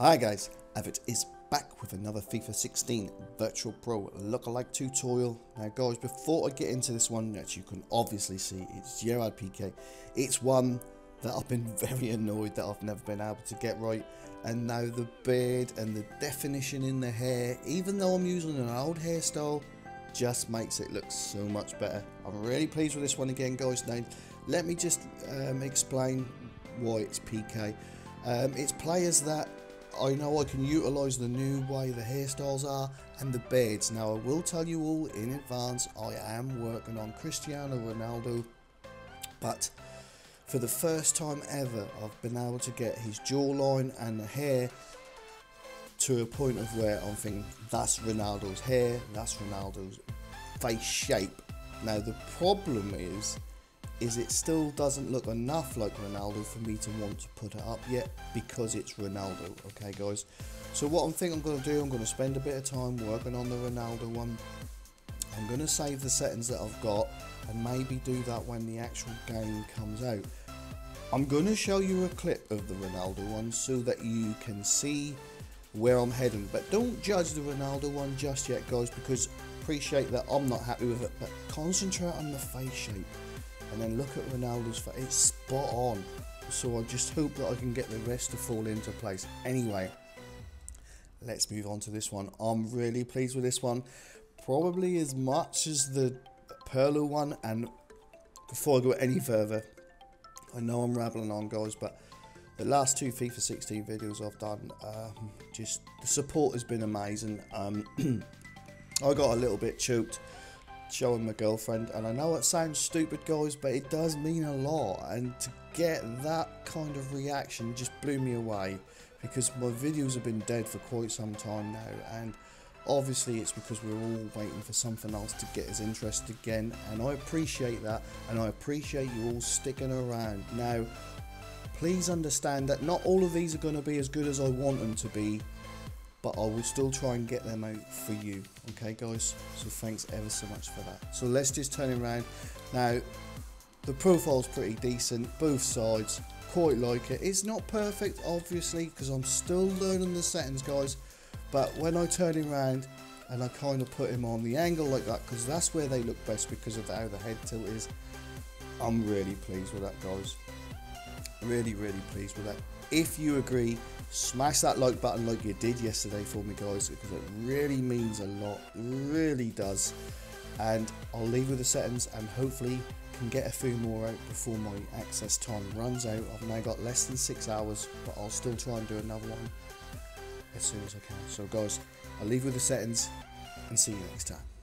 Hi guys, Avit is back with another FIFA 16 Virtual Pro lookalike tutorial. Now guys, before I get into this one, as you can obviously see, it's Gerard Piqué. It's one that I've been very annoyed that I've never been able to get right. And now the beard and the definition in the hair, even though I'm using an old hairstyle, just makes it look so much better. I'm really pleased with this one again guys. Now, let me just um, explain why it's Piqué. Um, it's players that I know I can utilise the new way the hairstyles are and the beards. Now I will tell you all in advance I am working on Cristiano Ronaldo but for the first time ever I've been able to get his jawline and the hair to a point of where I'm thinking that's Ronaldo's hair, that's Ronaldo's face shape. Now the problem is is it still doesn't look enough like Ronaldo for me to want to put it up yet because it's Ronaldo okay guys? So what I'm thinking I'm going to do I'm going to spend a bit of time working on the Ronaldo one. I'm going to save the settings that I've got and maybe do that when the actual game comes out. I'm going to show you a clip of the Ronaldo one so that you can see where I'm heading. But don't judge the Ronaldo one just yet guys because appreciate that I'm not happy with it but concentrate on the face shape and then look at Ronaldo's face, it's spot on. So I just hope that I can get the rest to fall into place. Anyway, let's move on to this one. I'm really pleased with this one, probably as much as the Pirlo one. And before I go any further, I know I'm rambling on, guys, but the last two FIFA 16 videos I've done, um, just the support has been amazing. Um, I got a little bit choked showing my girlfriend and I know it sounds stupid guys but it does mean a lot and to get that kind of reaction just blew me away because my videos have been dead for quite some time now and obviously it's because we're all waiting for something else to get us interested again and I appreciate that and I appreciate you all sticking around. Now please understand that not all of these are going to be as good as I want them to be but I will still try and get them out for you okay guys? So thanks ever so much for that. So let's just turn it around. Now the profile's pretty decent both sides quite like it. It's not perfect obviously because I'm still learning the settings guys but when I turn him around and I kind of put him on the angle like that because that's where they look best because of how the head tilt is I'm really pleased with that guys. Really really pleased with that. If you agree smash that like button like you did yesterday for me guys because it really means a lot. Really does. And I'll leave with the settings and hopefully can get a few more out before my access time runs out. I've now got less than six hours but I'll still try and do another one as soon as I can. So guys I'll leave with the settings and see you next time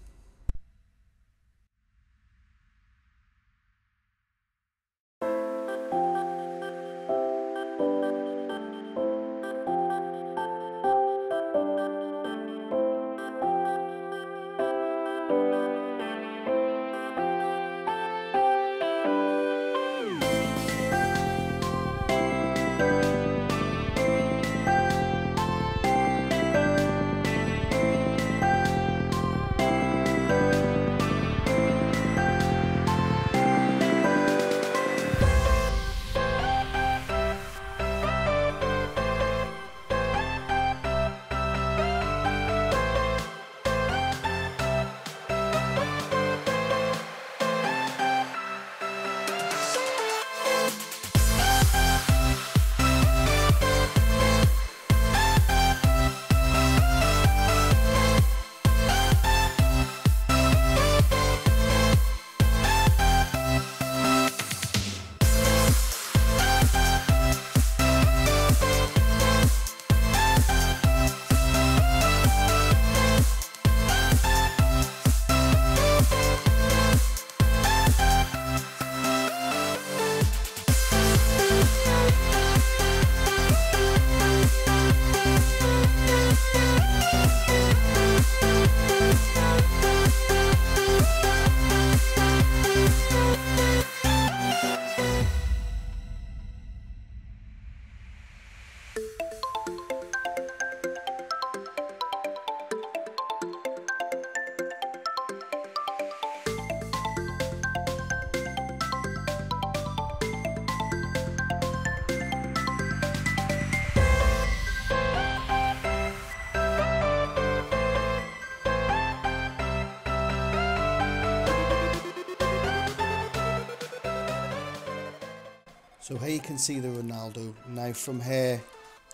So here you can see the Ronaldo. Now from here,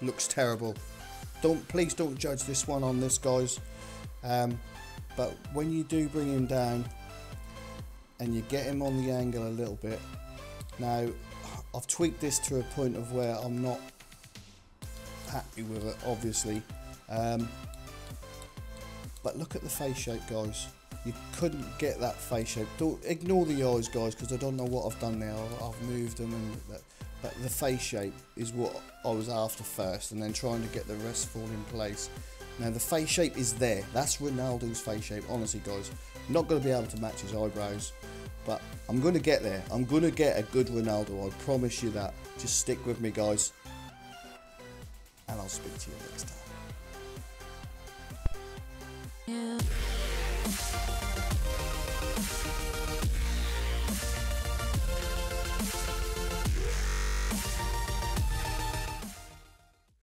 looks terrible. Don't please don't judge this one on this, guys. Um, but when you do bring him down and you get him on the angle a little bit, now I've tweaked this to a point of where I'm not happy with it, obviously. Um, but look at the face shape, guys. You couldn't get that face shape. Don't ignore the eyes, guys, because I don't know what I've done. I've, I've moved them, and that, but the face shape is what I was after first, and then trying to get the rest fall in place. Now the face shape is there. That's Ronaldo's face shape. Honestly, guys, I'm not going to be able to match his eyebrows, but I'm going to get there. I'm going to get a good Ronaldo. I promise you that. Just stick with me, guys, and I'll speak to you next time.